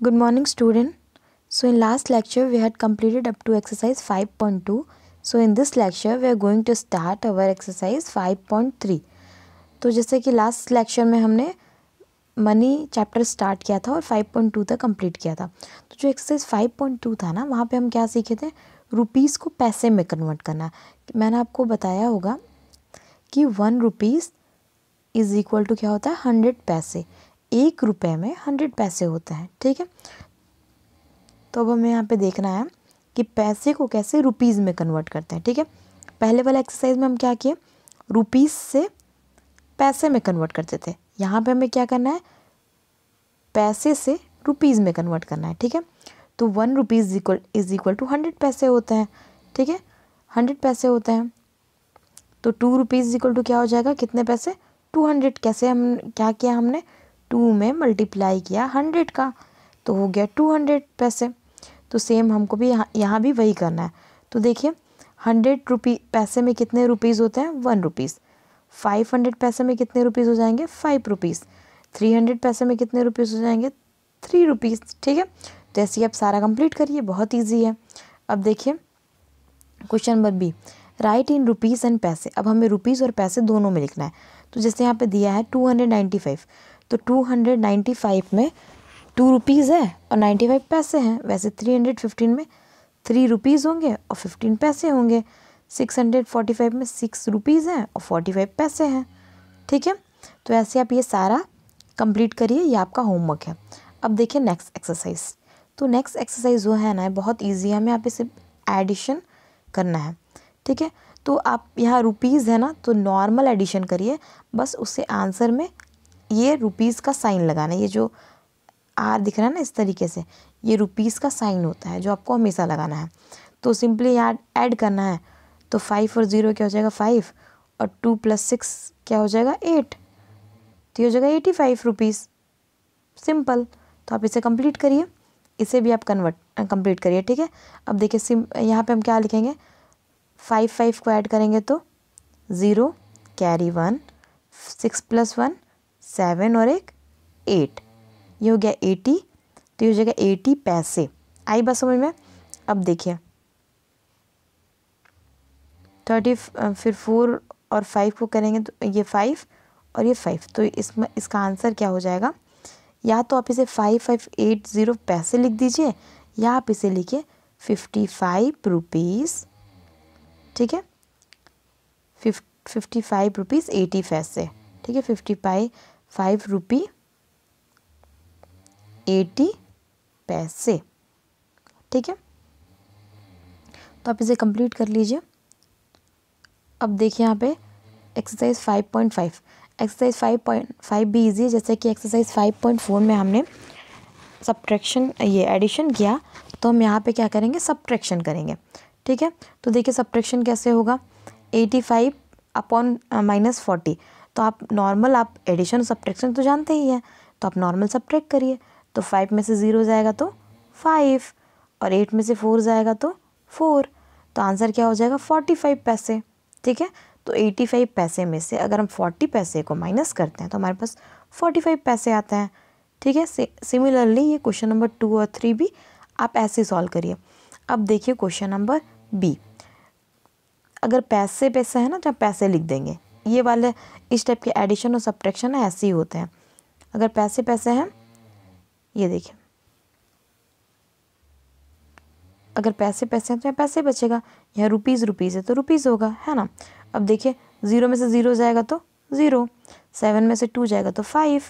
Good morning, student. So, in last lecture, we had completed up to exercise 5.2. So, in this lecture, we are going to start our exercise 5.3. तो जैसे कि last lecture में हमने money chapter start किया था और 5.2 तक complete किया था तो जो एक्सरसाइज 5.2 था ना, वहाँ पे हम क्या सीखे थे रुपीज़ को पैसे में कन्वर्ट करना मैंने आपको बताया होगा कि one rupees is equal to क्या होता है हंड्रेड पैसे एक रुपए में हंड्रेड पैसे होते हैं, ठीक है? तो अब हमें यहाँ पे देखना है कि पैसे को कैसे रुपीज़ में कन्वर्ट करते हैं, ठीक है? पहले वाले एक्सरसाइज में हम क्या किए? रुपीज़ से पैसे में कन्वर्ट करते थे। यहाँ पे हमें क्या करना है? पैसे से रुपीज़ में कन्वर्ट करना है, ठीक है? तो one rupees equal is equal to hundred पैसे होते हैं, ठीक है? हंड्रेड पैसे होते हैं तो टू रुपीज़ इक्वल टू क्या हो जाएगा? कितने पैसे? टू हंड्रेड कैसे हम, क्या किया हमने? टू में मल्टीप्लाई किया हंड्रेड का तो हो गया टू हंड्रेड पैसे। तो सेम हमको भी यहाँ यहाँ भी वही करना है। तो देखिए हंड्रेड रुपी पैसे में कितने रुपीज़ होते हैं? वन रुपीज़ फाइव हंड्रेड पैसे में कितने रुपीज़ हो जाएँगे? फाइव रुपीज़ थ्री हंड्रेड पैसे में कितने रुपीज़ हो जाएँगे? थ्री रुपीज़ ठीक है? तो ऐसे ही आप सारा कंप्लीट करिए, बहुत ईजी है। अब देखिए question number B right in rupees and पैसे। अब हमें रुपीज़ और पैसे दोनों में लिखना है। तो जैसे यहाँ पे दिया है टू हंड्रेड नाइन्टी फाइव तो टू हंड्रेड नाइन्टी फाइव में टू रुपीज़ है और नाइन्टी फाइव पैसे हैं। वैसे थ्री हंड्रेड फिफ्टीन में थ्री रुपीज़ होंगे और फिफ्टीन पैसे होंगे। सिक्स हंड्रेड फोर्टी फाइव में सिक्स रुपीज़ हैं और फोर्टी फाइव पैसे हैं। ठीक है? तो ऐसे आप ये सारा कंप्लीट करिए, ये आपका होमवर्क है। अब देखिए नेक्स्ट एक्सरसाइज तो नेक्स्ट एक्सरसाइज जो है ना, बहुत ईजी है। हमें आप इसे एडिशन करना है। ठीक है? तो आप यहाँ रुपीज़ है ना तो नॉर्मल एडिशन करिए। बस उससे आंसर में ये रुपीज़ का साइन लगाना ये जो आर दिख रहा है ना इस तरीके से, ये रुपीज़ का साइन होता है, जो आपको हमेशा लगाना है। तो सिंपली यहाँ ऐड करना है तो फाइव और ज़ीरो क्या हो जाएगा? फाइव और टू प्लस सिक्स क्या हो जाएगा? एट तो ये हो जाएगा एटी फाइव रुपीज़ सिंपल तो आप इसे कंप्लीट करिए। इसे भी आप कन्वर्ट कंप्लीट करिए, ठीक है? अब देखिए सिम, यहाँ पे हम क्या लिखेंगे? फाइव फाइव को ऐड करेंगे तो zero carry one six plus one seven और एक एट। ये हो गया एटी तो ये हो जाएगा एटी पैसे। आई बात समझ में? अब देखिए। थर्टी फिर फोर और फाइव को करेंगे तो ये फाइव और ये फाइव। तो इसमें, इसका आंसर क्या हो जाएगा? या तो आप इसे फाइव फाइव, एट, ज़ीरो पैसे लिख दीजिए, या आप इसे लिखिए फिफ्टी फाइव रुपीज़ ठीक है? फिफ्टी फाइव रुपीज़ एटी पैसे। ठीक है? Fifty five five rupee eighty पैसे ठीक है? तो आप इसे कंप्लीट कर लीजिए। अब देखिए यहाँ पे exercise five point five exercise five point five भी ईजी है, जैसे कि एक्सरसाइज फाइव पॉइंट फोर में हमने सब्ट्रैक्शन ये एडिशन किया तो हम यहाँ पे क्या करेंगे? सब्ट्रैक्शन करेंगे। ठीक है? तो देखिए सब्ट्रैक्शन कैसे होगा? Eighty five upon minus forty तो आप नॉर्मल आप एडिशन सब्ट्रैक्शन तो जानते ही हैं। तो आप नॉर्मल सब्ट्रैक्ट करिए तो फाइव में से ज़ीरो जाएगा तो फाइव और एट में से फोर जाएगा तो फोर तो आंसर क्या हो जाएगा? फोर्टी फाइव पैसे, ठीक है? तो एटी फाइव पैसे में से अगर हम फोर्टी पैसे को माइनस करते हैं तो हमारे पास फोर्टी फाइव पैसे आते हैं, ठीक है? सिमिलरली ये क्वेश्चन नंबर टू और थ्री भी आप ऐसे सॉल्व करिए। अब देखिए क्वेश्चन नंबर बी अगर पैसे पैसे है ना तो आप पैसे लिख देंगे। ये वाले इस टाइप के एडिशन और सब्ट्रैक्शन ऐसे ही होते हैं। अगर पैसे पैसे हैं, ये देखिए। अगर पैसे पैसे हैं तो यहाँ पैसे बचेगा, यहाँ रुपीज़ रुपीज़ है तो रुपीज़ होगा, है ना? अब देखिए ज़ीरो में से ज़ीरो जाएगा तो ज़ीरो सेवन में से टू जाएगा तो फाइव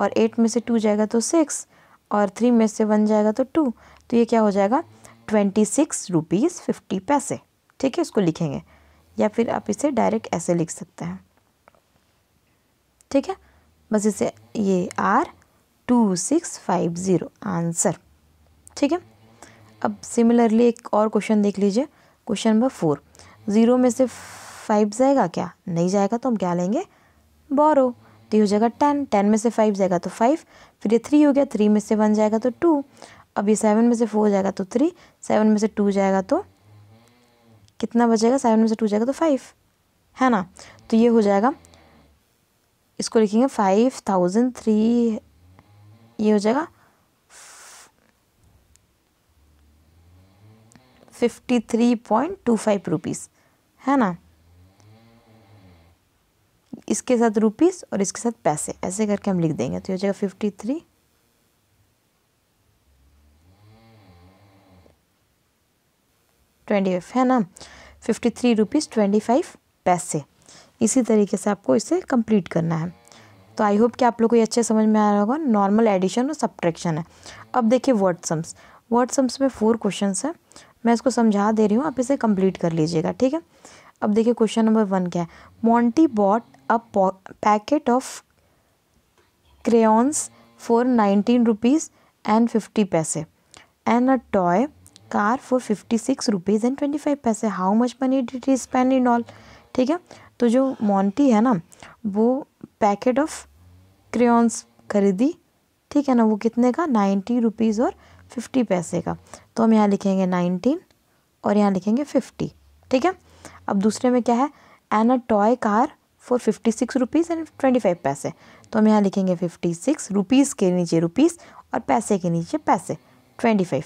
और एट में से टू जाएगा तो सिक्स और थ्री में से वन जाएगा तो टू तो ये क्या हो जाएगा? ट्वेंटी सिक्स रुपीज़ फिफ्टी पैसे। ठीक है, इसको लिखेंगे, या फिर आप इसे डायरेक्ट ऐसे लिख सकते हैं। ठीक है? बस इसे ये R two six five zero answer ठीक है? अब सिमिलरली एक और क्वेश्चन देख लीजिए. क्वेश्चन नंबर फोर ज़ीरो में से फाइव जाएगा क्या? नहीं जाएगा तो हम क्या लेंगे? बोरो तो ये हो जाएगा टेन टेन में से फाइव जाएगा तो फाइव फिर ये थ्री हो गया. थ्री में से वन जाएगा तो टू अब ये सेवन में से फोर जाएगा तो थ्री सेवन में से टू जाएगा तो कितना बचेगा? सेवन में से टू जाएगा तो फाइव है ना? तो ये हो जाएगा इसको लिखेंगे फाइव थाउज़ेंड थ्री ये हो जाएगा fifty three point two five rupees है ना? इसके साथ रुपीस और इसके साथ पैसे, ऐसे करके हम लिख देंगे तो ये हो जाएगा फिफ्टी थ्री ट्वेंटी फाइव है ना? Fifty three rupees twenty five पैसे। इसी तरीके से आपको इसे कंप्लीट करना है। तो आई होप कि आप लोग को ये अच्छे समझ में आ रहा होगा। नॉर्मल एडिशन और सब्ट्रैक्शन है। अब देखिए वर्ड सम्स वर्ड सम्स में फोर क्वेश्चन है। मैं इसको समझा दे रही हूँ। आप इसे कंप्लीट कर लीजिएगा, ठीक है? अब देखिए क्वेश्चन नंबर वन क्या है? Monty bought a packet of crayons for nineteen rupees and fifty paise and a toy car for fifty six rupees and twenty five paise how much money did he spend in all ठीक है? तो जो Monty है ना, वो packet of crayons खरीदी, ठीक है ना? वो कितने का? नाइन्टी रुपीज़ और फिफ्टी पैसे का। तो हम यहाँ लिखेंगे नाइनटीन और यहाँ लिखेंगे फिफ्टी, ठीक है? अब दूसरे में क्या है? An a toy car for fifty six rupees and twenty five पैसे। तो हम यहाँ लिखेंगे फिफ्टी सिक्स रुपीज़ के नीचे रुपीज़ और पैसे के नीचे पैसे ट्वेंटी फाइव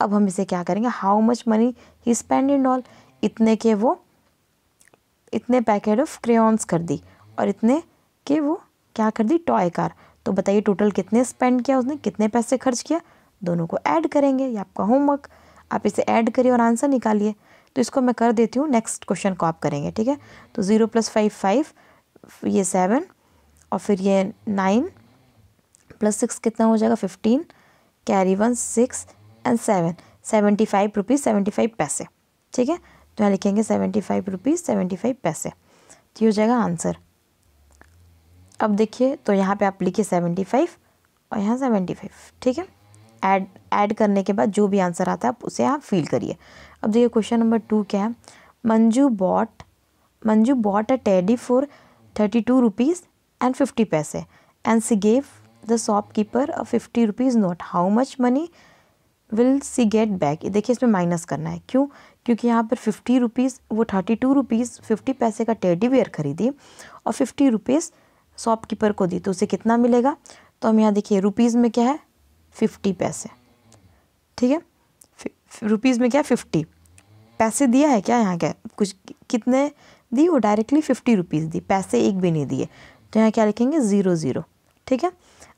अब हम इसे क्या करेंगे? How much money he spend in all इतने के वो इतने पैकेट ऑफ़ क्रेयॉन्स कर दी और इतने के वो क्या कर दी? Toy car. तो बताइए टोटल कितने स्पेंड किया उसने? कितने पैसे खर्च किया? दोनों को ऐड करेंगे। ये आपका होमवर्क। आप इसे ऐड करिए और आंसर निकालिए। तो इसको मैं कर देती हूँ। नेक्स्ट क्वेश्चन को आप करेंगे, ठीक है? तो ज़ीरो प्लस फाइव फाइव, ये सेवन और फिर ये नाइन प्लस सिक्स कितना हो जाएगा? Fifteen. Carry one six and seven. Seventy five rupees, seventy five पैसे, ठीक है? तो यहाँ लिखेंगे seventy five rupees seventy five पैसे। तो ये हो जाएगा आंसर। अब देखिए तो यहाँ पे आप लिखिए सेवेंटी फाइव और यहाँ सेवेंटी फाइव, ठीक है? ऐड ऐड करने के बाद जो भी आंसर आता है, आप उसे आप फील करिए। अब देखिए क्वेश्चन नंबर टू क्या है? Manju bought Manju bought a teddy for thirty two rupees and fifty पैसे। And she gave the shopkeeper a fifty rupees note how much money will she get back देखिए, इसमें minus करना है। क्यों? क्योंकि यहाँ पर फिफ्टी रुपीज़ वो थर्टी टू रुपीज़ फिफ्टी पैसे का टेडी वेयर खरीदी और फिफ्टी रुपीज़ शॉपकीपर को दी तो उसे कितना मिलेगा? तो हम यहाँ देखिए रुपीज़ में क्या है? फिफ्टी पैसे। ठीक है? रुपीज़ में क्या है? फिफ्टी पैसे दिया है क्या यहाँ क्या? कुछ कितने दी? वो डायरेक्टली फिफ्टी रुपीज़ दी। पैसे एक भी नहीं दिए। तो यहाँ क्या लिखेंगे? ज़ीरो ज़ीरो ठीक है?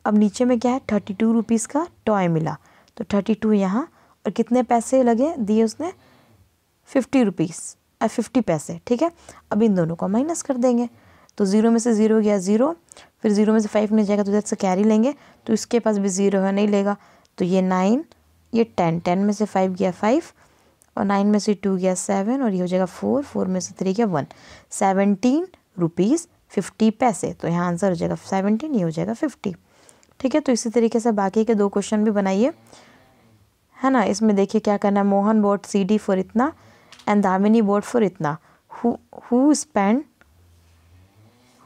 अब नीचे में क्या है? थर्टी टू रुपीज़ का टॉय मिला। तो थर्टी टू यहाँ, और कितने पैसे लगे दिए उसने? फिफ्टी रुपीज़ फिफ्टी पैसे, ठीक है? अब इन दोनों को माइनस कर देंगे। तो ज़ीरो में से ज़ीरो गया ज़ीरो फिर ज़ीरो में से फाइव नहीं जाएगा तो इधर से कैरी लेंगे। तो इसके पास भी ज़ीरो है, नहीं लेगा। तो ये नाइन ये टेन टेन में से फाइव गया फाइव और नाइन में से टू गया सेवन और ये हो जाएगा फोर फोर में से थ्री गया वन सेवनटीन रुपीज़ फिफ्टी पैसे तो यहाँ आंसर हो जाएगा सेवनटीन ये हो जाएगा फिफ्टी ठीक है? तो इसी तरीके से बाकी के दो क्वेश्चन भी बनाइए। है ना? इसमें देखिए क्या करना है? Mohan bought C D for इतना एंड दामिनी बोट फॉर इतना। Who spend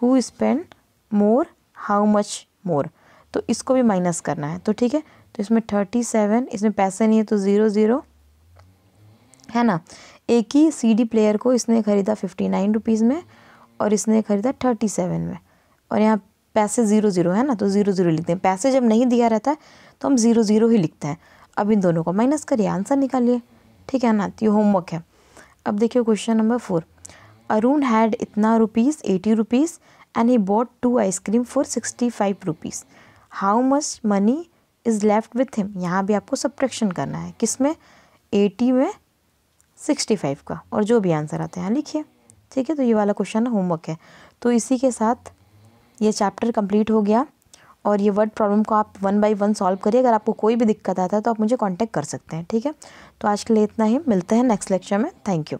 who spend more how much more तो इसको भी माइनस करना है। तो ठीक है? तो इसमें थर्टी सेवन इसमें पैसे नहीं है तो ज़ीरो ज़ीरो है ना? एक ही सीडी प्लेयर को इसने ख़रीदा फिफ्टी नाइन रुपीज़ में और इसने ख़रीदा थर्टी सेवन में। और यहाँ पैसे ज़ीरो ज़ीरो है ना? तो ज़ीरो ज़ीरो लिखते हैं। पैसे जब नहीं दिया रहता है तो हम ज़ीरो ज़ीरो ही लिखते हैं। अब इन दोनों को माइनस करिए आंसर निकालिए। ठीक है ना? तो ये होमवर्क है। अब देखिए question number four Arun had इतना rupees eighty rupees and he bought two ice cream for sixty five rupees how much money is left with him यहाँ भी आपको सब्ट्रैक्शन करना है। किसमें एटी में सिक्सटी फाइव का। और जो भी आंसर आता है, यहाँ लिखिए। ठीक है? तो ये वाला क्वेश्चन होमवर्क है। तो इसी के साथ ये चैप्टर कंप्लीट हो गया। और ये वर्ड प्रॉब्लम को आप वन बाय वन सॉल्व करिए। अगर आपको कोई भी दिक्कत आता है तो आप मुझे कांटेक्ट कर सकते हैं, ठीक है? तो आज के लिए इतना ही। मिलते हैं नेक्स्ट लेक्चर में। Thank you